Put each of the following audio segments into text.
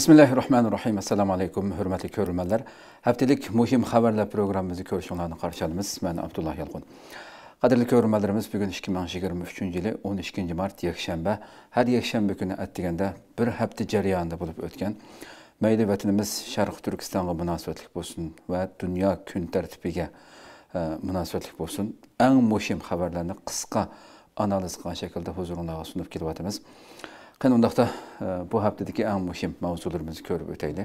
bismillahi rohmanir rohim assalomu alaykum hurmatli ko'rurmanlar haftalik muhim xabarlar programmamizni ko'rishinglarni qarshi olamiz man abdulloh yalqun qadrli ko'rurmanlarimiz bugun ikki ming yigirma uchinchi yili o'n ikkinchi mart yakshanba. Har yakshanba kuni atdiganda bir hafta jarayonida bo'lib o'tgan. Mayli vatanimiz sharq turkistonga munosabatli bo'lsin va dunyo kun tartibiga e, munosabatli bo'lsin. Eng muhim xabarlarni qisqa analiz qilgan shaklda huzuringlarga sunib kelyapmiz. Қан ondaqda бұл həftədəki әң мүшім mövzularımızı көріп өтейді.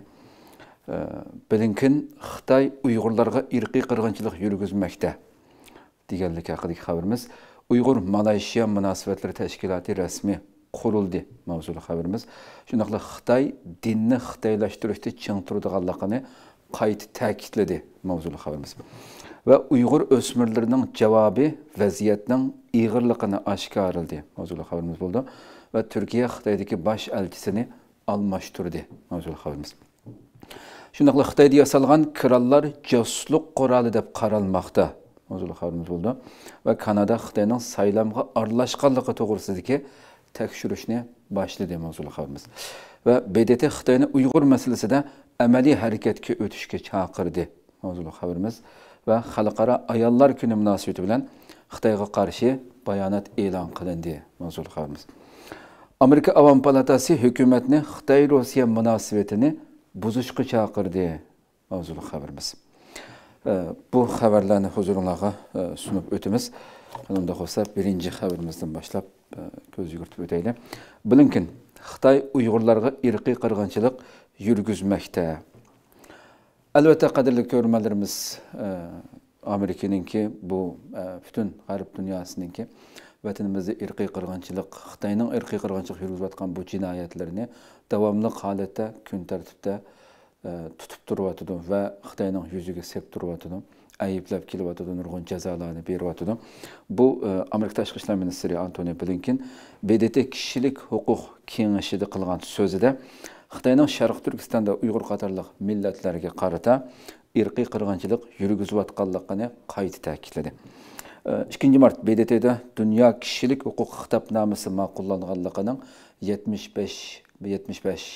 Білінкен Қытай ұйғырларға үргі qırğınçılıq yürgüzməkdə deganlik haqidagi xəbərimiz қабырмыз. Ұйғыр Малайшия мұнасыветлері тәшкілаты рәсімі құрылды xəbərimiz. қабырмыз. Xitay dinni динні çıng чыңтырудығалықыны qayt təkidlədi ve Türkiye Xitay'daki baş elçisini almıştırdı. Mevzul haberimiz. Şundaqla Xitayda yasalğan krallar casusluk quralı deb qaralmaqda. Mevzul haberimiz oldu. Ve Kanada Xitayning saylamğa aralashqanligi to'g'risidagi tekşürüşünü başladı mevzul haberimiz. Ve BDT Xitayni Uygur meselesinde əməli hərəkətə ötüşkə çağırdı mevzul haberimiz. Ve Xalqara Ayallar Günü münasibəti bilan Xitayğa qarşı bayanat elan qılındı mevzul haberimiz. Amerika avom palatasi hukumatni xitoy rossiya munosabatini buzishga chaqirdi mavzuli xabarimiz bu xabarlarni huzuringlarga e, sunib o'tamiz unda bo'lsa birinchi xabarimizdan boshlab e, ko'z yugurtib o'taylik bilinkin xitoy uyg'urlarga irqiy qirg'inchilik yurgizmoqda albatta qadrli ko'rmalarimiz e, amerikaningki bu butun g'arb dunyosiningki vatanimizda irqiy qirg'inchilik xitoyning irqiy qirg'inchilik yurgizayotgan bu jinoyatlarni davomli holatda kun tartibda e, tutib turyotidi va xitoyning yuziga sep turyotidi ayblab kelyotidi nurg'un jazolarni beryotidi bu e, amerika tashqi ishlar ministri antoni blinkin bdt kishilik huquq kengashida qilgan so'zida xitoyning sharq turkistonda uyg'ur qatorliq millatlarga qarata irqiy qirg'inchilik yurgizayotganligini qayta ta'kidladi. Э, 2 март БДТ-де дүния кишилик укук китапнамасы макулланганлыгынын 75-75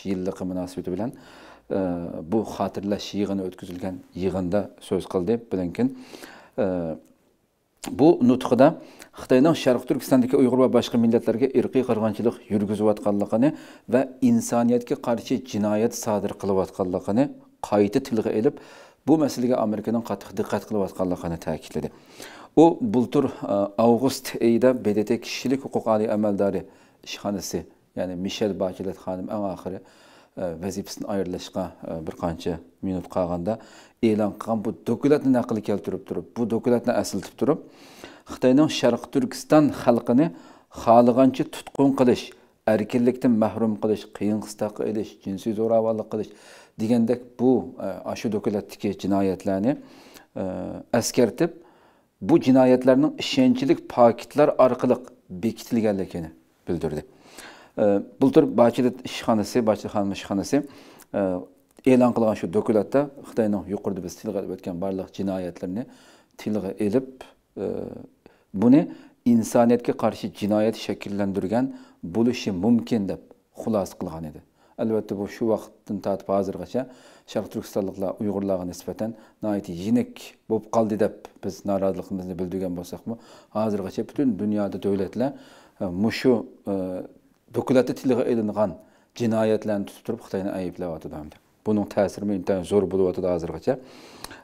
жылдыгы мунасабаты менен э, бу хатырлаш жыйыны өткөзүлгөн жыйында сөз кылды. Бүгүн кин э, бу нутукта Кытайдын Шарк Түркстандагы уйгур ва башка миллиятларга иркий кыргынчылык жүргүзүп атканлыгын ва инсаниятка каршы жинаят садыр кылып атканлыгын кайта тилге элип, бу маселеге Американын катык диккат кылып атканлыгын таакитледи. U bultur e, avqust ayida BDT kişilik hüquq ali əməldarı işxanası, yəni Michel Bakilat xanım ən axırı e, vəzifəsini ayrılışqa e, bir qancha minut qalğanda elan qılğan bu dokumentni naql keltirib turib, bu dokumentni əsiltib turib, Xitayning Şərq Türkistan xalqını xalığanca tutqun qilish, erkinlikdən məhrum qilish, qiyin qıstaq ediş, cinsi zoravallıq qilish degəndək bu aşı dokumentdəki cinayətləri əskərtib bu jinoyatlarning ishonchlik paketlar orqali bekitilganligini bildirdi. Bultur bachilit ishxonasi bachilit xonim ishxonasi e, e'lon qilgan shu dokumentda xitoyning yuqorida biz tilga ilib o'tgan barliq jinoyatlarni tilga ilib e, buni insoniyatga qarshi jinoyat shakllantirgan bo'lishi mumkin deb xulosa qilgan edi albatta bu shu vaqtdan tortib hozirgacha Şarkı Türkistanlıkla Uygurlarga nispeten naiti yinek bolup kaldı dep biz narazılığımızı bildirgen bolsak mı? Hazırgacha bütün dünyada devletler e, muşu e, dökülete tilge elingan cinayetlerini tutup turup Xitayni ayıplayatdı. Bunun təsiri müntən zor buluvatı da hazırgacha.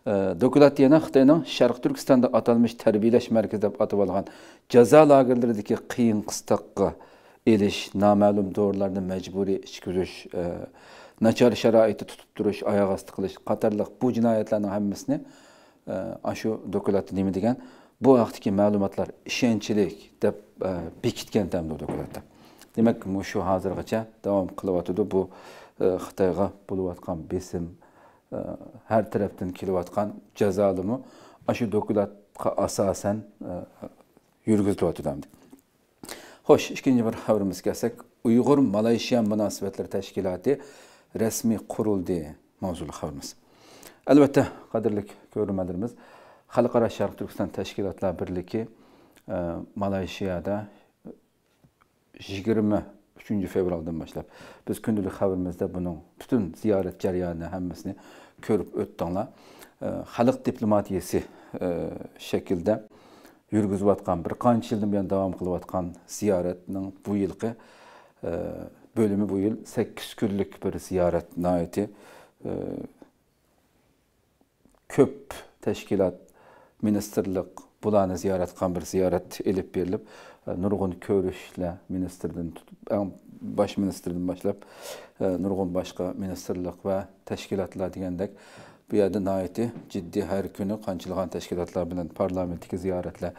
E, Dökülat yana Xitayning Şərq Türkistanda atalmış tərbiyələş mərkəzi deb atıb alğan cəza lagerlərindəki qiyin qıstaqqa eliş, naməlum doğrularını məcburi işgüzüş nachar sharoitda tutib turish oyoq osti qilish qatorliq bu jinoyatlarning hammasini shu dokumentda nima degan bu haqdagi ma'lumotlar ishonchlik deb bekitgan bu dokumentda demak shu hozirgacha davom qilyotidi bu xitoyga bo'layotgan besim har tarafdan kelayotgan jazolimi shu dokumentga asosan yurgizilyotidi xo'sh ikkinchi bir xabarimizga kelsak uyg'ur malayziya munosabatlari tashkiloti rasmiy qurildi mavzuli xabarimiz albatta qadrli ko'rmalarimiz. Xalqaro sharq turkiston tashkilotlar birligi malayziyada yigirma 3 fevraldan boshlab biz kundalik xabarimizda buning butun ziyorat jarayonini hammasini ko'rib o'tdinglar. Xalq diplomatiyasi shaklda yurgizayotgan bir qancha yildan buyon davom qilayotgan ziyoratning bu yilqi bölümü bu yıl 8 küllük böyle ziyaret naiti e, köp teşkilat ministerlik bulana ziyaret kan bir ziyaret elip berilip e, nurgun körüşle ministerden tutup en baş ministerden başlap e, nurgun başka ministerlik ve teşkilatlar diyendek bu yerda naiti ciddi her günü kançılgan teşkilatlar bilen parlamentdeki ziyaretler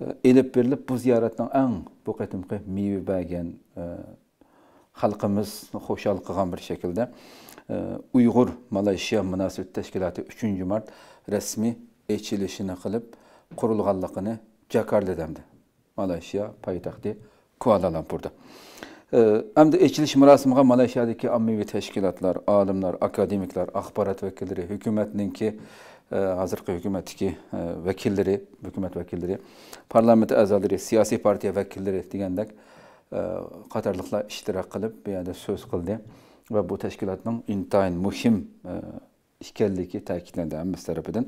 e, elip berilip bu ziyaretin en bu qetimki mevi bergen e, halkımız hoşal kılgan bir şekilde Uygur Malayşya Münasebet Teşkilatı 3. Mart resmi eçilişini kılıp kurulganlıkını Jakarta edemdi. Malayşya payitaxti Kuala Lumpur'da. E, hem de eçiliş murasimine Malayşya'daki ammevi teşkilatlar, alimler, akademikler, akbarat vekilleri, hükümetninki e, hazırkı hükümetdeki e, vekilleri, hükümet vekilleri, parlament azaları, siyasi partiya vekilleri degandek qatorliqlar ishtirok qilib bu yerda so'z qildi va bu tashkilotning intayin muhim ekanligi ta'kidlandi hammasi tarafidan.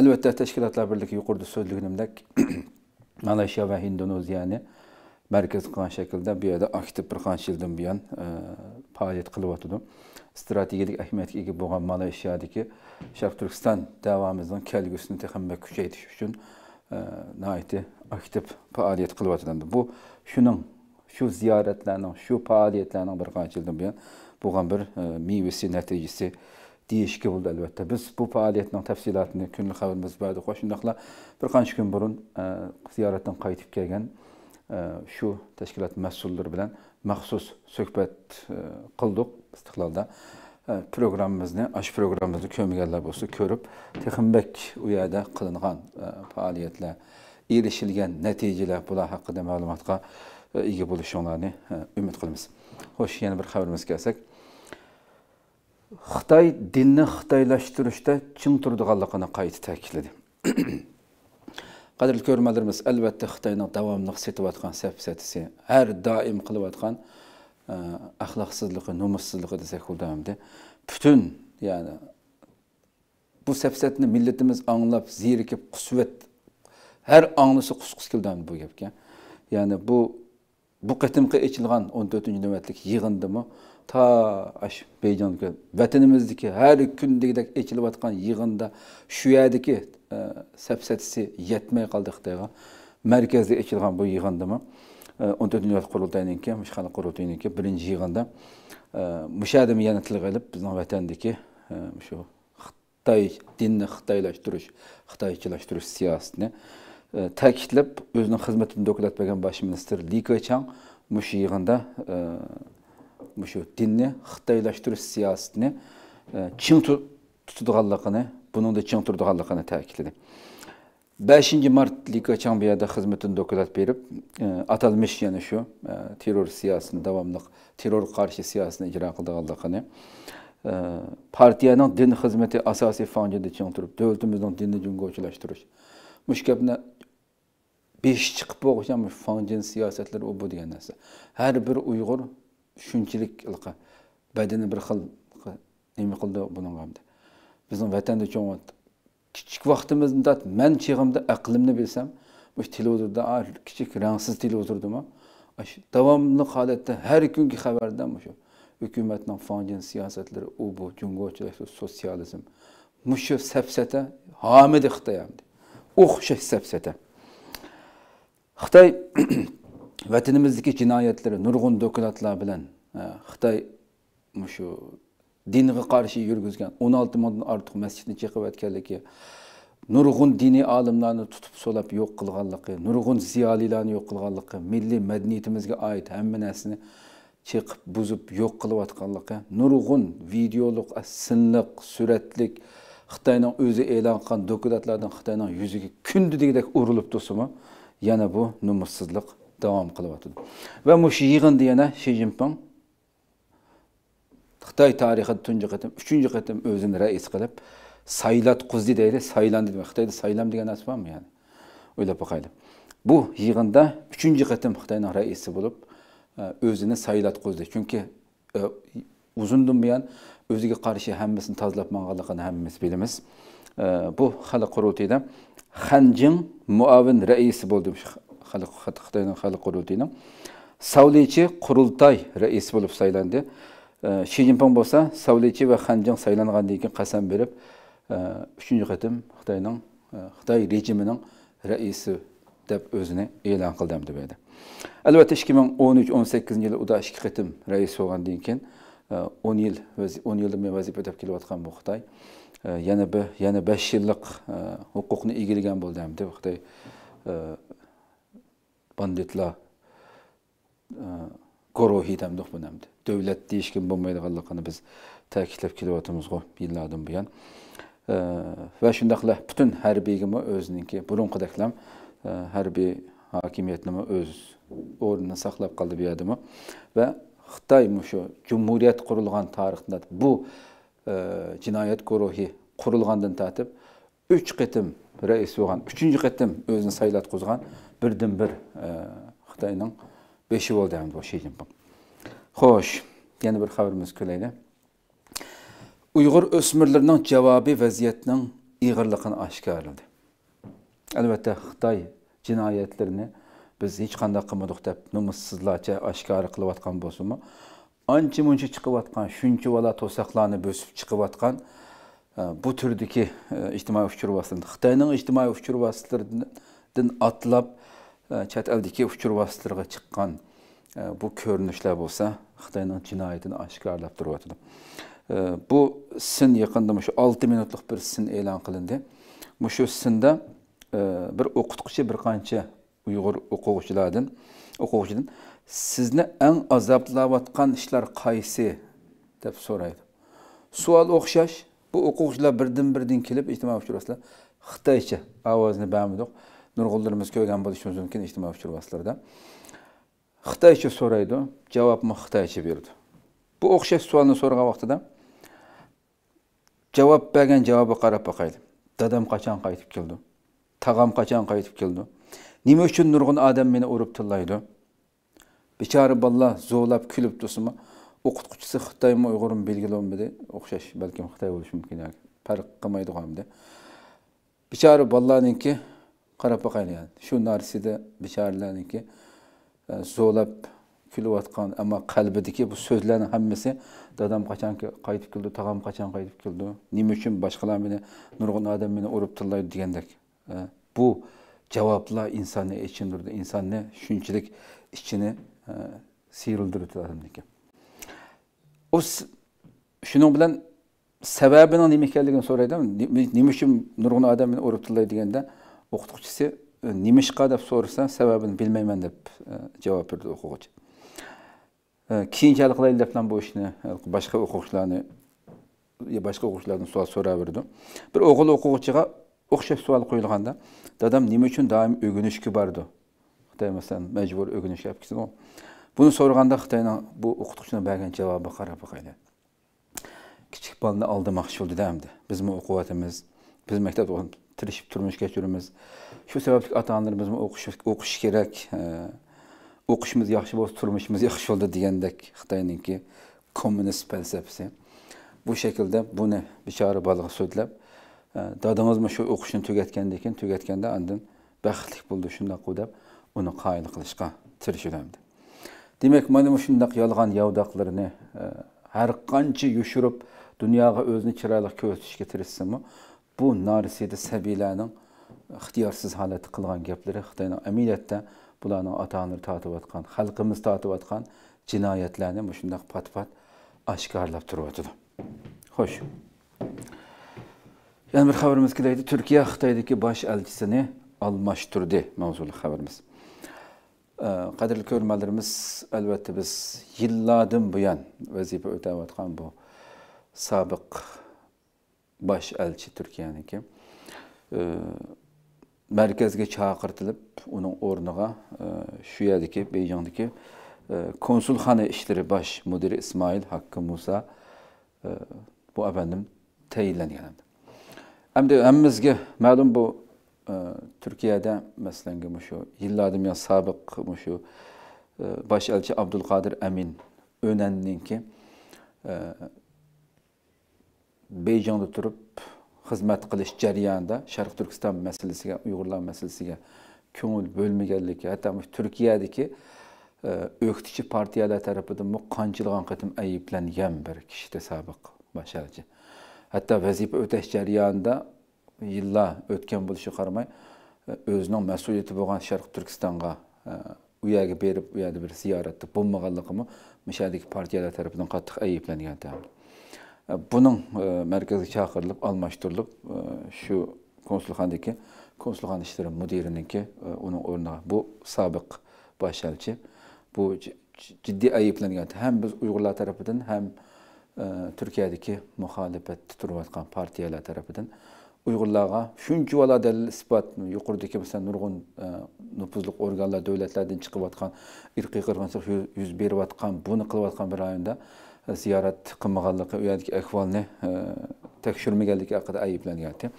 Albatta tashkilotlar birligi yuqorida so'zlaganimdek malayziya va indoneziyani markaz qilgan shaklda bu yerda aktiv bir qancha yildan buyon faoliyat qilyotidi strategik ahamiyatga ega bo'lgan malayziyadagi sharq turkiston davomimizning kelgusini ham kuchaytirish uchun nihoyatda aktiv faoliyat qilyotgandi bu shuning shu ziyoratlarning shu faoliyatlarning bir qancha yildan buyon bo'lgan bir e, mevasi natijasi deyishga bo'ldi albatta. Biz bu faoliyatning tafsilotini kunlik xabarimiz bor shundoqla bir qancha kun burun e, ziyoratdan qaytib kelgan e, shu tashkilot mas'ullari bilan maxsus suhbat qildik. Istiqlolda programmamizni shu programmamizni ko'rmaganlar bo'lsa ko'rib texmbek u yerda qilingan faoliyatlar erishilgan natijalar bular haqida ma'lumotga e, ega bo'lishinglarni e, umid qilamiz. Xo'sh yana bir xabarimizga kelsak. Xitoy dinni xitoylashtirishda ching turadiganligini qayta ta'kidladi. Qadrli ko'rmalarimiz albatta xitoyning davomli setayotgan safsatisi har doim qilayotgan e, axloqsizligi nomussizligi desak bo'ladimdi butun ya'ni bu safsatni millatimiz anglab zerikib qusvat har anglasa qusqus keldi bu gapga. Ya'ni bu bu qatimqi ichilgan 14 navbatlik yig'indimi? Ta ash bejonga vatanimizdagi har kundagidek ichilayotgan yig'inda shu yerdagi e, sapsatisi yetmay qoldi xitoyga. Markazda ichilgan bu yig'indimi? E, 14 navbat qurultayiniki xalq qurultayniki birinchi yig'inda. E, Mushadimi yana tilga ilib bizning vatandagi shu xitoy dinni xitoylashtirish xitoychilashtirish siyosatini ta'kidlab o'zining xizmatini doklad bergan bosh ministr li kechang mushu yig'inda shu dinni xitoylashtirish siyosatini ching tutadiganligini buningda ching turadiganligini ta'kidladi. Beshinchi mart li kechang bu yerda xizmatini doklad berib atalmish yana shu terror siyosatini davomli terror qarshi siyosatini ijro qiladiganligini partiyaning din xizmati asosiy fonjida ching turib davlatimizning dinni jungovchilashtirish mush gapni besh chiqib o'xsham fonjin siyosatlar u bu degan narsa har bir uyg'ur shunchalik badani bir xil nima qildi buning bizning vatanda cho'ng'yapti kichik vaqtimizda man chig'imda aqlimni bilsam shu televizorda kichik rangsiz televizordami davomli holatda har kungi xabarda shu hukumatning fonjin siyosatlari u bu jungochilik sotsializm mushu safsata homidi xitoy o'xshash safsata xitoy vatanimizdagi jinoyatlar nurg'un dokladlar bilan xitoy shu dinga qarshi yurgizgan o'n olti mingdan ortiq masjidni chiqayotganligi nurg'un diniy olimlarni tutib so'lab yo'q qilganligi nurg'un ziyolilarni yo'q qilganligi milliy madaniyatimizga oid hamma narsani chiqib buzib yo'q qilayotganligi nurg'un videoliq sinliq suratlik xitoyning o'zi e'lon qilgan dokladlardan xitoyning yuziga kundudagidek urilib tursimi yana bu numussizlik davom qilyotdi va shu yig'inda yana shi zinpin xitoy tarixida tunji qatim uchinchi qatim o'zini rais qilib saylatquzdi deydi saylandi xitoyda saylam degan narsa bormi ya'ni? O'ylab boqaylik. Bu yig'inda uchinchi qatim xitoyning raisi bo'lib o'zini saylatqizdi chunki uzundan buyon o'ziga qarshi hammasini tozalab manganligini hammamiz bilamiz. Bu xalq qurultiyida ханжың муавин рәисі болды қытайның халық құрылтайының сәулетші құрылтай рәисі болып сайланды ши цзиньпин болса сәулетші ва ханжың сайланғаннан кейін қасам беріп үшінші қатым қытайның қытай режимінің рәисі деп өзіне елан қылдым деп еді әлбәтте екі мың он үч он сегізінші жылы уда ішкі қатым рәис болғаннан кейін он ел он елді мен вазипа өтеп келіп жатқан бұл қытай yana bir yana besh yillik huquqni egallagan bo'ldi hamda xitoy banditlar guruhi demdik buni hamda davlat deyishgan bo'lmaydiganligini biz ta'kidlab kelyapmizgo yillardan buyon va shundoqla butun harbiygimi o'ziniki burunqidaklam harbiy hokimiyatni o'z o'rnini saqlab qoldi bu yerdami va xitoy shu jumuriyat qurilgan tarixda bu Э, жинайет гурухи құрылғандан тәртіп үч қетім рәйіс болған үшінші қетім өзін сайлат қозған бірден бір қытайның э, беші болды хош yana bir xabarimiz ko'laylik uyg'ur o'smirlarining javobiy vaziyatning ig'irligini oshkorladi albatta xitoy jinoyatlarini biz hech qanday qilmadik deb nomussizlarcha oshkora qilayotgan bo'lsinmi ancha muncha chiqayotgan shuncha vala to'saqlarni bo'sib chiqayotgan e, bu turdagi e, ijtimoiy uchur vositalar xitoyning ijtimoiy uchur vositalaridan atlab e, chet eldagi uchur vositalarga chiqqan bu ko'rinishlar bo'lsa xitoyning jinoyatini oshkorlab turyotidi bu sin yaqinda shu olti minutlik bir sin e'lon qilindi. Shu sinda bir o'qituvchi bir qancha uyg'ur o'quvchilardan o'quvchidan sizni eng azoblayotgan ishlar qaysi? deb so'raydi. Savol o'xshash bu o'quvchilar birdan birdan kelib ijtimoiy uchrashuvlar xitoycha ovozni bermadik nurg'ullarimiz ko'rgan bo'lishimiz mumkin ijtimoiy uchrashuvlarda xitoycha so'raydi javobni xitoycha berdi. Bu o'xshash savolni so'ragan vaqtida javob bergan javobga qarab boqaydi dadam qachon qaytib keldi? Tog'am qachon qaytib keldi? Nima uchun nurg'un odam meni urib tillaydi? Bechora bolalar zo'rlab kulib tursinmi? O'qituvchisi xitoymi uyg'urmi belgilanmadi o'xshash balkim xitoy bo'lishi mumkin farq qilmaydiganda bechora bolalarniki qarab boqaylik shu narsada bechoralarniki e, zo'rlab kulayotgan ammo qalbidagi bu so'zlarni hammasi dadam qachon qaytib keldi tog'am qachon qaytib keldi nima uchun boshqalar meni nurg'un odam meni urib tillaydi degandek e, bu javoblar insonni ichindirdi insonni shunchalik ichini сыйрылдырып турасың экен о шунун менен себебинин эме экендигин сурайт эмне үчүн нургун адам мени уруп тилдейт дегенде окутуучусу немишка деп суураса себебин билбеймин деп жооп берди окугучу кийинче ал кылайлы деп бул ишни башка окуучуларны башка окуучулардан суал сурап берди бир огул окугучуга окшош суал коюлганда дадам эмне үчүн дайым өгүнүшкө барды xitoy masalan majbur o'rganishga olib ketgan buni so'raganda xitoyni bu o'qituvchini bergan javobi qarab boqaylik kichik bolani aldamoqchi bo'ldida hamdi bizmi o'qiyotimiz biz maktabda tirishib turmush kechiramiz shu sababli ota onalarimiz o'qish o'qish kerak e, o'qishimiz yaxshi bo'lsa turmushimiz yaxshi bo'ldi degandek xitoyniki kommunist falsafasi. Bu shaklda buni bechora bolaga so'zlab e, dadangizmi shu o'qishni tugatgandan keyin tugatganda andin baxtli bo'ldi shundoq deb uni qoyil qilishga tirishiladi demak mana shundoq yolg'on yovdoqlarni e, har qancha yushirib dunyoga o'zini chiroyli ko'rsatishga tirishsinmi bu norisida sabiylarning ixtiyorsiz holatda qilgan gaplari xitoyni amaliyotda bularni ota onalar tortiyotgan xalqimiz tortiyotgan jinoyatlarni shundoq pat pat oshkorlab turyotidi xo'sh. Yana bir xabarimiz kelaydi. Turkiya xitoydagi bosh elchisini almashtirdi mavzuli xabarimiz qadrli ko'rmalarimiz albatta biz yillardan buyon vazifa o'tayotgan bu sobiq bosh elchi turkiyaniki markazga chaqirtilib uning o'rniga shu yerdagi bejondagi konsulxona ishlari bosh mudiri ismoil haqqi musa bu afandim tayinlangan hamda hammamizga ma'lum bu Türkiyədə məsələn ki, şu illərdir mən sabıq şu e, baş elçi Abdülqadir Əmin önəndin ki, e, Beycanda durub xidmət qilish cərəyanında Şərq Türkistan məsələsinə, Uyğurlar məsələsinə könül bölməgənliyi, hətta Türkiyədəki e, öktüki partiyalar tərəfindən bu qancılğan qıtım əyiblənən bir kişidir sabıq baş elçi. Hətta vəzifə ötəş cərəyanında yillar o'tgan bo'lishiga qaramay e, o'zining mas'uliyati bo'lgan sharq turkistonga e, u yerga berib u yerda bir ziyoratda bo'lmaganligimi mishadagi partiyalar tarafidan qattiq ayblangan e, buning markazga chaqirilib almashtirilib shu konsulxonadagi konsulxona ishlari mudiriniki uning o'rniga bu sobiq bosh bu jiddiy ayblangan ham biz uyg'urlar tarafidan ham turkiyadagi muxolifatda turayotgan partiyalar tarafidan Uyğurlara. Çünki ola dəlil isbat yuqurdakı məsələn nurgun e, nüfuzluq orqanlar dövlətlərdən çıxıb atqan irqi qırğınçılıq yüz verib atqan, bunu qılıb atqan bir rayonda e, ziyarət qılmağanlığı, uyadakı əhvalını e, təkşürməgənlik haqqında ayıblanyatdı.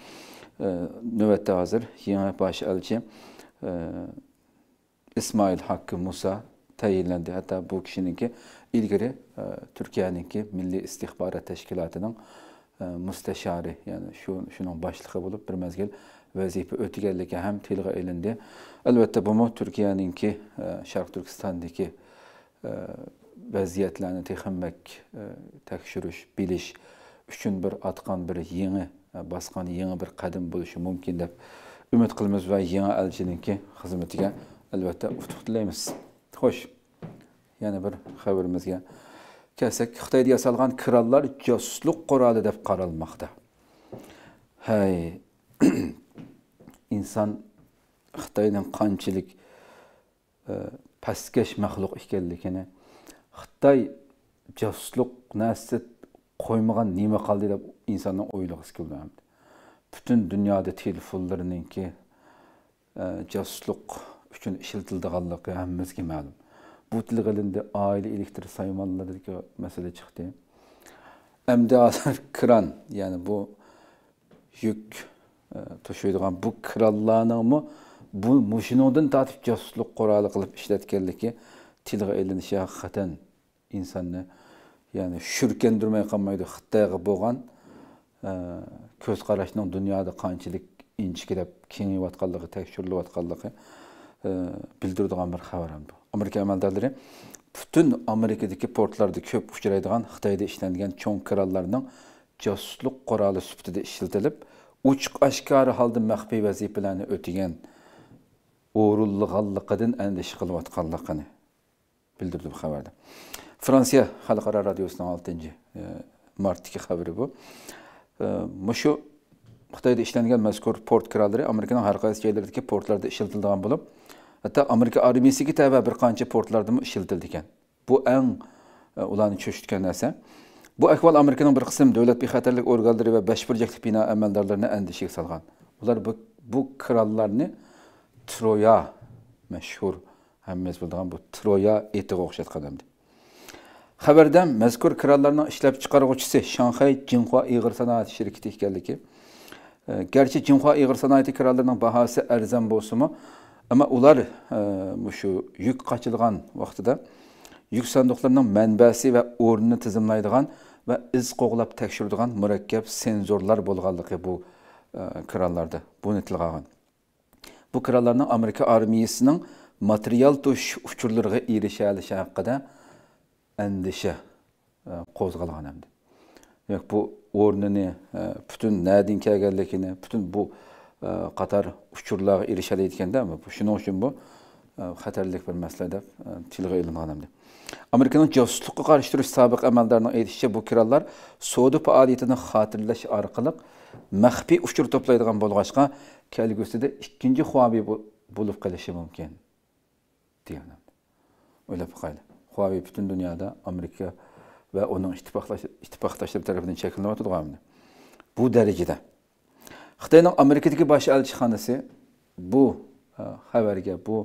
Növbətdə hazır yeni baş elçi İsmail Hakkı Musa təyinləndi. Hətta bu kişininki ilgiri Türkiyəninki Milli İstihbarat Təşkilatının E, mustashari ya'ni shu shuning boshlig'i bo'lib bir mazgil vazifa o'taganligi ham tilga ilindi. Albatta bumi turkiyaninki e, sharq turkistondagi e, vaziyatlarni texammak tekshirish bilish uchun bir atgan bir yangi bosgan yangi bir qadam bo'lishi mumkin deb umid qilamiz va yangi elchininki xizmatiga albatta utuq tilaymiz. Xo'sh yana bir xabarimizga kelsak xitoyda yasalgan krallar josuslik quroli deb qaralmoqda. Hay inson xitoyning qanchalik e, pastkash maxluq ekanligini xitoy josuslik narsa qo'ymagan nima qoldi deb insonni o'ylag'isi kelmayapti. Butun dunyoda telefonlarninki e, josuslik uchun ishlatildiganligi hammamizga ma'lum. Bu tilg'ilindi oila elektr saymonlaridagi masala chiqdi hozir kran ya'ni bu yuk to'shaydigan bu kranlarnimi bu mushinodan tortib josuslik quroli qilib ishlatganligi tilga ilinishi haqiqatan insonni ya'ni shurkandirmay qolmaydi xitoyga bo'lgan ko'z qarashning dunyoda qanchalik inchikilab kengayotganligi tekshirilayotganligi bildiradigan bir xabar bu amerika amaldorlari butun amerikadagi portlarda ko'p uchraydigan xitoyda ishlangan cho'ng qirollarning josuslik quroli sifatida ishlatilib ochiq oshkori holda maxfiy vazifalarni o'tagan o'rinlig'anligidan andisha qilayotganligini bildirdi bu xabarda. Fransiya xalqaro radiosining oltinchi e, martdagi xabari bu. E, shu xitoyda ishlangan mazkur port qirollari amerikaning har qaysi joylaridagi portlarda ishlatiladigan bo'lib Hətta Amerika armiyası ki təvə bir qança portlarda mı işildildi ikən. Bu ən ulanı köşütkən nəsə. Bu əhval Amerikanın bir qism dövlət bixətərlik orqanları və beş bircəklik bina əməldarlarını əndişəyə salğan. Ular bu bu krallarını Troya məşhur həmimiz bildiğin bu Troya etiqə oxşatqanımdı. Xəbərdə məzkur kralların işləb çıxarğıcısı Şanxay Jinhua İğir Sənayət şirkəti ikənligi. E, Gerçi Jinhua İğir Sənayəti krallarının bahası ərzən bolsunmu, Ama ular e, şu yük kaçılgan vaxtıda yük sandıklarının mənbəsi ve uğrunu tizimlaydıgan ve iz qoğulab tekşirdigan mürekkep senzorlar bolğanlığı bu e, krallarda. Bunu tilgağın. Bu krallarının Amerika armiyasının material tuş uçurlarına erişe alışa haqqıda endişe qo'zg'algan hamdi. Demek bu o'rnini, butun nadin kelganligini, butun bu qatar uçurlarga erişəli etkəndəmi? Şunun üçün bu xətərlik bir məsələdə tilğə elinğan əmdir. Amerikanın casusluqqa qarşı duruş sabiq əməldarının etişçi bu kirallar soğudu fəaliyyətini xatırləş arqılıq məxfi uçur toplaydıqan bolğaçqa kəlgüsüdə ikinci xuabi bulub qilişi mümkün deyənəm. Öyle fəqaylı. Huawei bütün dünyada Amerika və onun ittifaqdaşları tərəfindən çəkilinib atılğandır. Bu dərəcədə. Xitoyning amerikadagi bosh elchixonasi bu e, xabarga bu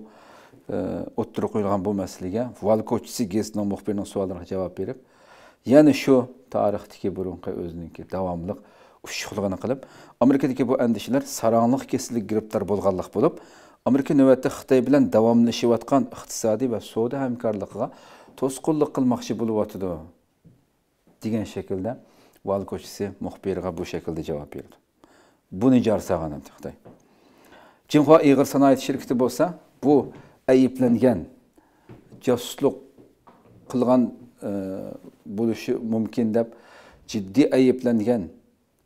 e, o'ttirib qo'yilgan bu masalaga valkochisi gezitining muxbirining savollariga javob berib yana shu tarixdagi burunqi o'ziniki davomli ushuqligini qilib amerikadagi bu andishalar saronliq kasallik giribdor bo'lganlik bo'lib amerika navbatda xitoy bilan davomlashayotgan iqtisodiy va savdo hamkorligiga to'sqinlik qilmoqchi bo'lyotidi degan shaklda valkochisi muxbirga bu shaklda javob berdi. Buni jar sag'anadi xitoy jinhua ig'ir sanoat shirkati bo'lsa bu ayblangan josuslik qilgan e, bo'lishi mumkin deb jiddiy ayblangan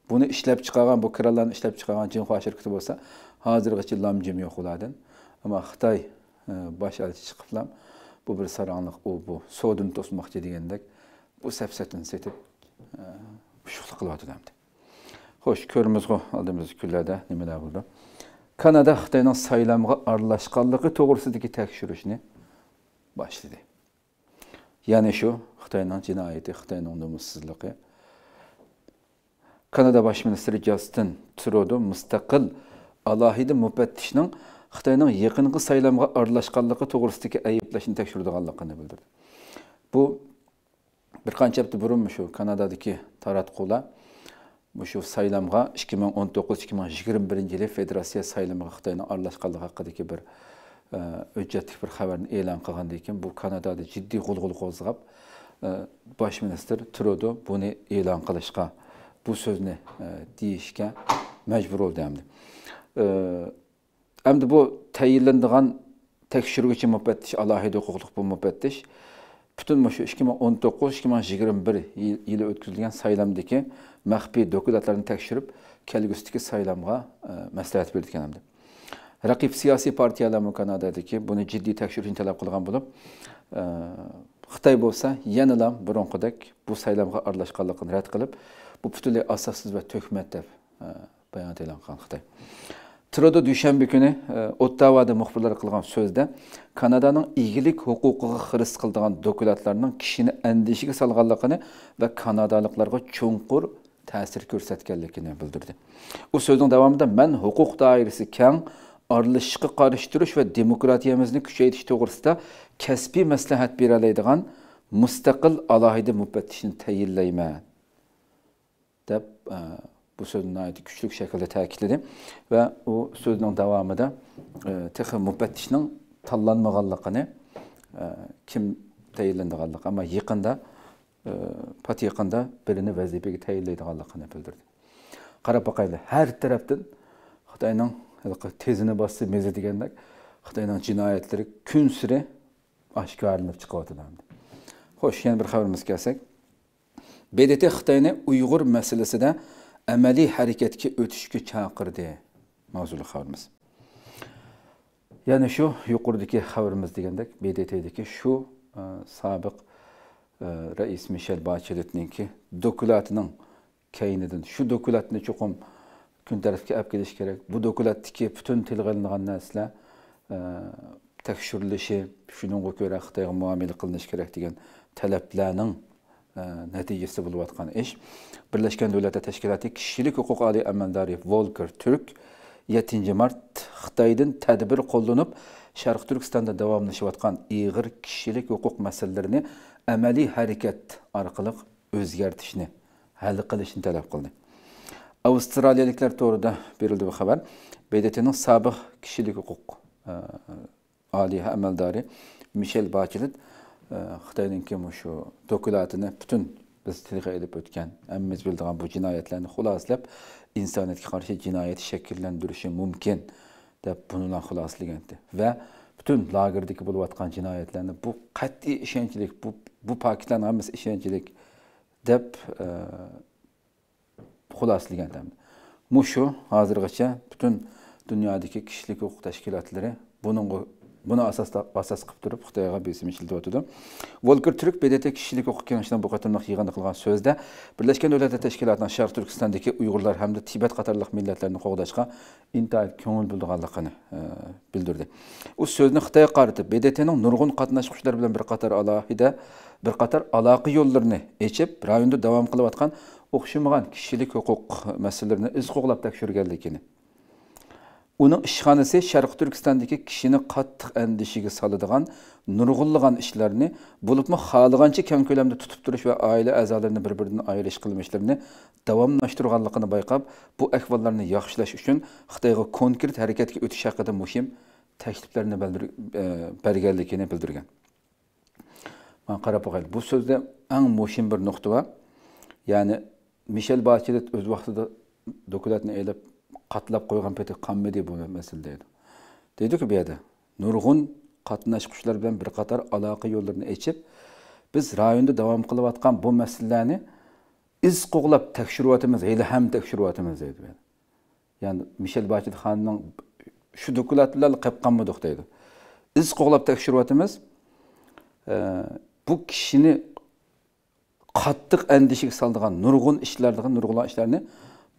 buni ishlab chiqargan bu kranlarni ishlab chiqargan jinhua shirkati bo'lsa hozirgacha lam jim yo'q ulardan ammo xitoy e, bosh elchi chiqib bu bir saranliq u bu sodini to'smoqchi degandek bu safsatini setib shuqli qilyapti Xoş, görmüz o aldığımız küllərdə nimələr burada. Kanada Xitayının saylamğa arlaşqanlığı toğrusudakı təkşürüşünü başladı. Yani şu, Xitayının cinayeti, Xitayının nümussuzluğu. Kanada Baş Justin Trudeau müstakil alahidi müfettişinin Xitayının yakınlığı saylamğa arlaşqanlığı toğrusudakı ayıplaşını təkşürdüğanlığını bildirdi. Bu, bir qancha hafta burunmi shu Kanadadagi taratqular ушу сайламга 2019-2021 он жылы федерация сайламга кытайдын аралашканлыгы хакындагы бір өжеттик бір хабарын эълан кылган экен бул канадада жиддий кулгул қозғап, баш министр трюдо буну эълан кылышка бул сөзүнү дейишке мажбур болду эмди эмди бул тайинлендиган tekşürgüçü müfettiş, butun shu ikki ming o'n to'qqiz ikki ming yigirma bir yili o'tkazilgan saylamdagi maxfiy dokumentlarni tekshirib kelgusidagi saylamga e, maslahat berdi ekan raqib siyosiy partiyalar kanadadagi buni jiddiy tekshirishni talab qilgan bo'lib e, xitoy bo'lsa yanada burunqidek bu saylamga aralashganligini rad qilib bu butunlay asossiz va to'kmat deb e, bayonot e'lon qilgan xitoy. Trudo dushanba kuni e, Ottavada muxbirlar qilgan so'zda Kanadaning egilik huquqiga xiris qiladigan dokumentlarning kishini andishiga solganligini va kanadaliklarga cho'nqur ta'sir ko'rsatganligini bildirdi. U so'zning davomida men huquq doirasi keng aralashishga qarshi turish va demokratiyamizni kuchaytirish to'g'risida kasbiy maslahat bera oladigan mustaqil alohida mufattishni tayinlayman deb bu sözün ayeti küçük şekilde təkidledi və o sözün davamı da e, texi mübəttişinin tallanmağanlığını e, kim təyinləndiğanlıq, amma yıqında e, pat yıqında birini vəzifəyə təyinləydiğanlığını bildirdi. Qarab baxaylı, hər tərəfdən Xitayının tezini bastı mezi deyəndə Xitayının cinayətləri gün sürə aşkarlanıb çıxıb Xoş, yenə bir xəbərimiz gəlsək. BDT Xitayını Uyğur məsələsində amaliy harakatga o'tishga chaqirdi mavzuli xabarimiz yana shu yuqoridagi xabarimiz degandek bdtdagi shu e, sobiq e, rais mishel bacheletninki dokumentlatining keynidan shu dokumentni chuqum kun tarafga olib kelish kerak bu dokumentdagi butun tilga ilingan narsalar e, tekshirilishi shunga ko'ra xitoyga muomala qilinishi kerak degan talablarning nəticəsi olub atqan iş Birləşmiş Dövlətlər Təşkilatı Kişilik Hüquq Ali Əməldarı Volker Türk 7 mart Xitaydan tədbir qollanıb Şərq Türkistanda davamlaşıb atqan iğir kişilik hüquq məsələlərini əməli hərəkət arqılıq özgərtişini, həll qilishni tələb qildi. Avstraliyaliklar to'g'rida berildi bu xabar. BDTning sobiq kishilik huquq e, oliy amaldori Mishel Bachelet Э, xitoyninki shu dokulatini butun biz tilga ilib o'tgan hammamiz bildigan bu jinoyatlarni xulosalab insoniyatga qarshi jinoyat shakllantirishi mumkin deb buni xulosalagandi va butun lagerdagi bo'layotgan jinoyatlarni bu qat'iy ishonchlik bu bu paktlarni hammasi ishonchlik deb e, xulosalagan mushu hozirgacha butun dunyodagi kishilik huquq tashkilotlari buning buni asos asos qilib turib xitoyga besim ishlatiyotidi volker turk bdt kishilik huquq kengashining bu qatorliq yig'inda qilgan so'zda birlashgan davlatlar tashkilotining sharq turkistondagi uyg'urlar hamda tibat qatorliq millatlarni qo'g'dashga intayin ko'ngil bildirganligini e, bildirdi. U so'zni xitoyga qaratib bdtning nurg'un qatnashuvchilar bilan bir qator alohida bir qator aloqa yo'llarini echib rayonda davom qilayotgan o'xshamagan kishilik huquq masalalarini iz qo'g'lab tekshirganligini uning ishxonasi sharq turkistondagi kishini qattiq andishiga soladigan nurg'unlagan ishlarni bo'libmi xohlagancha keng ko'lamda tutib turish va oila a'zolarini bir biridan ayirish qilmishlarini davomlashtirganligini bayqab bu ahvollarni yaxshilash uchun xitoyga konkret harakatga o'tish haqida muhim takliflarini berganligini bildirgan man qarab boqaylik bu so'zda eng muhim bir nuqta bor ya'ni mishel bachelet o'z vaqtida dokumentni elib qatlab qo'ygan peti qanmidi bu masala deydi. Deydiku bu yerda nurg'un qatnashquchilar bilan bir qator aloqa yo'llarini ochib biz rayonda davom qilayotgan bu masalalarni iz qo'g'lab tekshiryapmiz hali ham tekshiryapmiz deydi ya'ni mishel bachelet xonning shu dokladlar qilib qolmadik deydi. Iz qo'g'lab tekshiryapmiz e, bu kishini qattiq andishiga soladigan nurg'un ishlardigan nurg'un ishlarni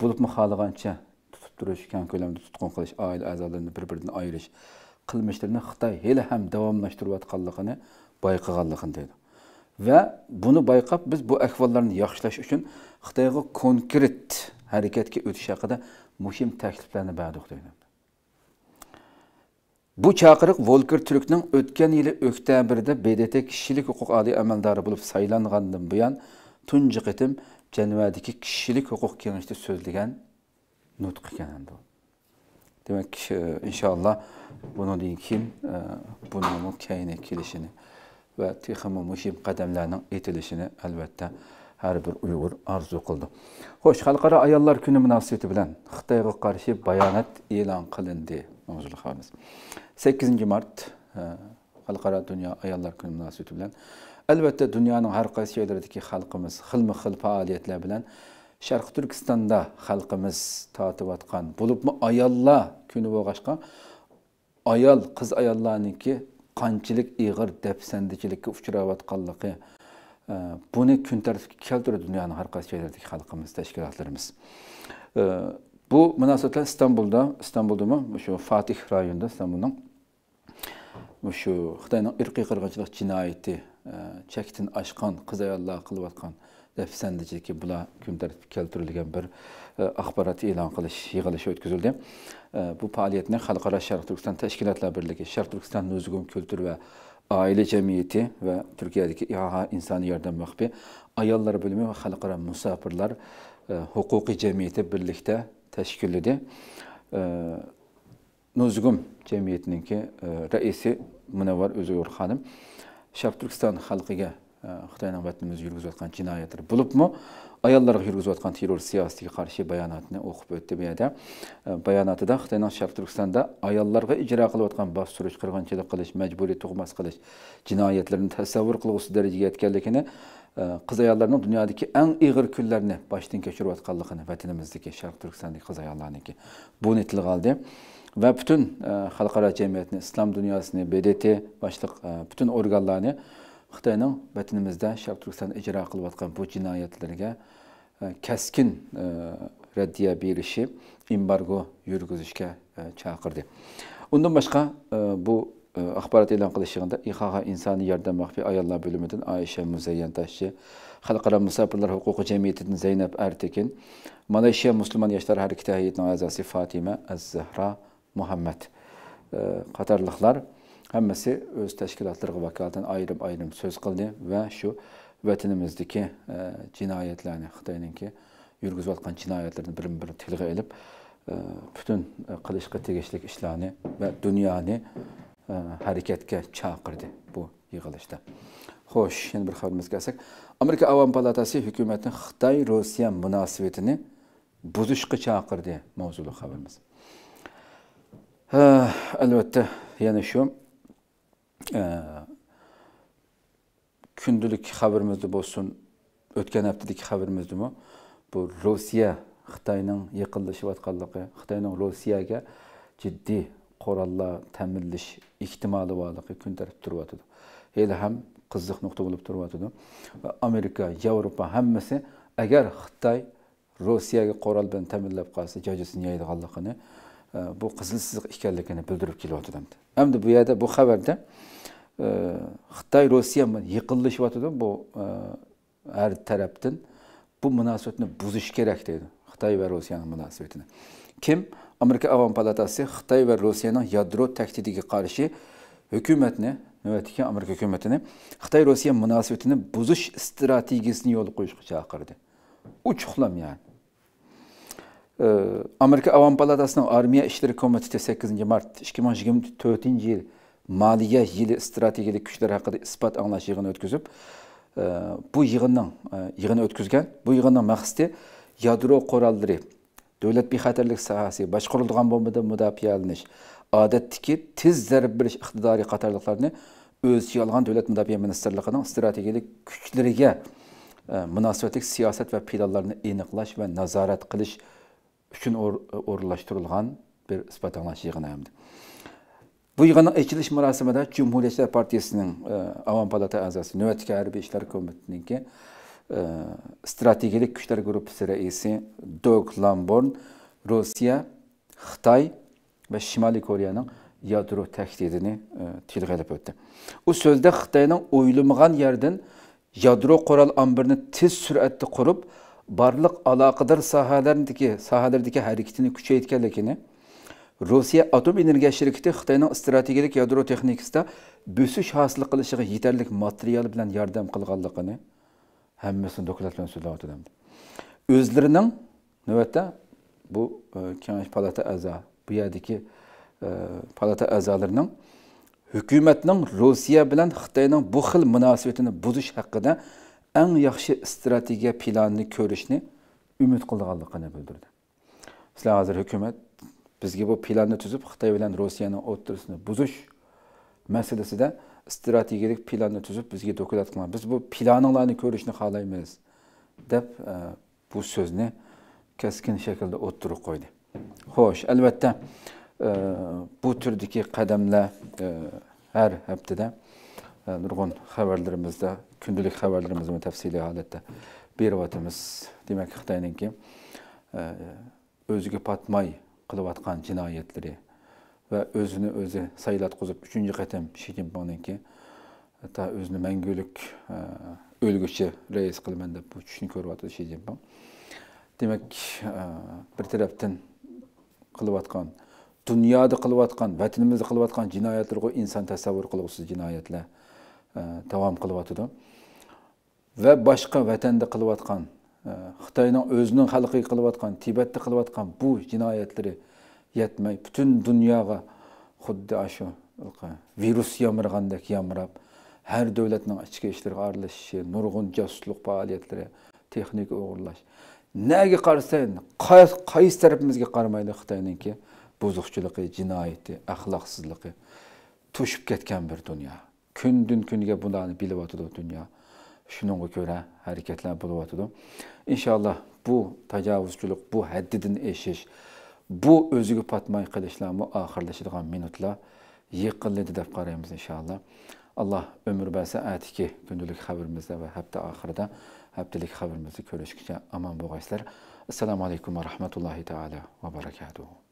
bo'libmi xohlagancha turish kang ko'lamda tutqun qilish oila a'zolarini bir biridan ayirish qilmishlarini xitoy hali ham davomlashtirayotganligini bayqaganligini deydi va buni bayqab biz bu ahvollarni yaxshilash uchun xitoyga konkret harakatga o'tish haqida muhim takliflarni berdik deydi Bu chaqiriq Volker turkning o'tgan yili oktyabrda BDT kishilik huquq oliy amaldori bo'lib saylangandan buyon tunji qitim Janvadagi kishilik huquq kengashida so'zlagan nutq ekan bu. Demak, inshaalloh bundan keyin buning kayni kelishini va texmi muhim qadamlarning etilishini albatta har bir Uyg'ur orzu qildi. Xo'sh, xalqaro ayollar kuni munosabati bilan Xitoyga qarshi bayonot e'lon qilindi. 8 mart e, xalqaro dunyo ayollar kuni munosabati bilan albatta dunyoning har qaysi joylaridagi xalqimiz xilma xil faoliyatlar bilan Şərq Türkistanda xalqımız tatib atqan, bulubmu ayalla günü boğaşqa, ayal, kız qız ayallarınki qançilik iğir dəpsəndicilikki uçurab atqanlıqı, buni ee, kun tartibga keltirdi dunyoning har qaysi joylaridagi xalqimiz tashkilotlarimiz bu munosabatlar ee, istanbulda istanbuldami shu fatih rayonida istanbulning shu xitoyning irqiy qirg'inchilik jinoyati chekdan ee, oshgan qiz ayollar qilayotgan dafsandichiki bular kun tartibga keltirilgan bir e, axborot e'lon qilish yig'ilishi o'tkazildi. E, bu faoliyatni xalqaro sharq turkiston tashkilotlar birligi sharq turkiston nuzugum kultur va oila jamiyati va turkiyadagi iha insoniy yordam vaqfi ayollar bo'limi va xalqaro musofirlar e, huquqiy jamiyati birlikda tashkilladi. Nuzgum cemiyetiniki e, raisi Munavvar O'zuyur xonim Sharq Turkiston xalqiga e, Xitoyning vatanimizda yurgizayotgan jinoyatlar bo'libmi ayollarga yurgizayotgan terror siyosatiga qarshi bayonotni o'qib o'tdi bu yerda bayonotida Xitoyning Sharq Turkistonda ayollarga ijro qilayotgan bostirish qirg'inchilik qilish majburiy tug'mas qilish jinoyatlarini tasavvur qilg'usi darajaga yetganligini qiz ayollarning dunyodagi eng ig'ir kunlarni boshdan kechirayotganligini vatanimizdagi Sharq Turkistondagi qiz ayollarniki buni tilga oldi va butun xalqaro jamiyatni islom dunyosini bdt boshliq butun organlarni Xitayning vətənimizdə Şərq Türkistan icra qılıb atqan bu cinayətlərə e, kəskin e, rəddiyə birişi, embargo yürgüzüşə çağırdı. E, Ondan başqa bu axbarat elan qilishig'ida İHH insoniy yordam maxfiy ayollar bo'limidan Aisha Muzayyan Tashchi, Xalqaro musofirlar huquqi jamiyatidan Zaynab Artekin, Malayziya musulmon yoshlar harakati hay'atining a'zosi Fatima Az-Zahra Muhammad qatorliqlar Həmməsi öz təşkilatları vəkalətindən ayrım-ayrım söz qıldı və şu vətənimizdəki e, cinayətləri, Xitayınınki yürgüzüb atqan cinayətlərini birin-birin tilğə elib e, bütün e, qılışqa tegişlik işlərini və dünyanı e, hərəkətə çağırdı bu yığılışda. Xoş, yenə bir xəbərimiz gəlsək. Amerika Avam Palatası hökumətinin Xitay-Rusiya münasibətini buzuşqa çağırdı mövzulu xəbərimiz. Hə, əlbəttə, yəni şu shu kundalik xabarimizda bo'lsin o'tgan haftadagi xabarimizdami bu. Rossiya xitoyning yiqilishayotganligi xitoyning rossiyaga jiddiy qurollar ta'minlash ehtimoli borligi kun tartib turyotidi hali ham qiziq nuqta bo'lib turyotidi va amerika yevropa hammasi agar xitoy rossiyaga qurol bilan ta'minlab qolsa jajasini yeydiganligini bu qizil chiziq ekanligini bildirib kelyapti endi bu yerda bu xabarda e, xitoy rossiya yiqilishyotidi bu e, har tarafdan bu munosabatni buzish kerak deydi xitoy va rossiyani munosabatini. Kim? Amerika avom palatasi xitoy va rossiyaning yadro tahdidiga qarshi hukumatni navbatdagi amerika hukumatini xitoy rossiya munosabatini buzish strategiyasini yo'l qo'yishga chaqirdi. Uchuqlam ya'ni. Amerika avam palatasining armiya ishlari komiteti 8 mart 2024 yil moliya yili strategiyalik kuchlar haqida isbot anglash yig'ini o'tkazib bu yig'inning e, yig'ini o'tkazgan. Bu yig'inning maqsadi yadro qurollari davlat bexatarlik sohasi boshqarilgan bombadan mudofialanish odatdagi tez zarb berish iqtidori qatorliqlarni o'z ichiga olgan davlat mudofaa ministrligining strategiyalik kuchlariga e, munosabatli siyosat va planlarni aniqlash va nazorat qilish үшін орынлаштырылған бір сыпатталған жиғын әмді. Бұл yığının açılış murasimida Cumhuriyetçiler Partisi'nin e, Avam Palata azası Növetki Harbi İşler Komitesi'nin e, Stratejik Güçler Grupsi reisi Doug Lamborn Rusya, Xitay ve Şimali Kore'nin yadro tehdidini e, tilg'alab o'tdi u so'zda xitoyning o'yilmagan yerdan yadro qurol ambirini tez suratda qurib barlıq əlaqədar sahələrindəki sahələrdəki hərəkətini küçəyətkənligini Rusiya Atom Enerjiya Şirkəti Xitayının strategik yadro texnikasında büsüş hasıl qilishigə yeterlik material bilan yardım qilganligini hammasini doklat bilan so'zlayotgandim. O'zlarining navbatda bu e, kengash palata a'zo bu yerdagi e, palata a'zolarining hukumatning Rusiya bilan Xitoyning bu xil munosabatini buzish haqida eng yaxshi strategiya planni ko'rishni umid qilganligini bildirdi. Sizlar hozir hukumat bizga bu planni tuzib xitoy bilan rossiyani o'ttirisini buzish masalasida strategiyalik planni tuzib bizga doklad qilgan biz bu planinglarni ko'rishni xohlaymiz deb e, bu so'zni keskin shaklda o'ttirib qo'ydi. Xo'sh albatta e, bu turdagi qadamlar e, har haftada e, nurg'un xabarlarimizda kundalik xabarlarimizni tafsiliy holatda beryapmiz demak xitoyninki e, o'ziga patmay qilayotgan jinoyatlari va o'zini o'zi saylatqizib uchinchi qatam shi zinpinninki hatto o'zini mangulik e, o'lguchi rais qilaman deb bu tushni ko'ryapti shi zinpin demak e, bir tarafdan qilayotgan dunyoda qilayotgan vatanimizda qilayotgan jinoyatlarga inson tasavvur qilg'usiz jinoyatlar davom qilyotidi. Va boshqa vatanda qilayotgan xitoyning o'zining xalqiga qilayotgan tibatda qilayotgan bu jinoyatlari yetmay butun dunyoga xuddi shu virus yamirgandek yamrab har davlatning ichki ishlariga aralashishi nurg'un josuslik faoliyatlari texnika o'g'irlash naga qarasan qaysi tarafimizga qaramaydi xitoyninki buzuqchiligi jinoyati axloqsizligi to'shib ketgan bir dunyo kundan kunga bularni bilyotidi dunyo Şununla görə hərəkətlər bulvatıdır. İnşallah bu təcavüzçülük, bu həddidin eşiş, bu özüqü patmay qilişləmi axırlaşıdığan minutla yıqıllıdır dəb qarayımız inşallah. Allah ömür bəsə ətiki gündülük xəbirimizdə və həftə axırda həftəlik xəbirimizi görüşkəcə aman boğayslar. Assalamu aleykum və rəhmətullahi teala və barakatuhu.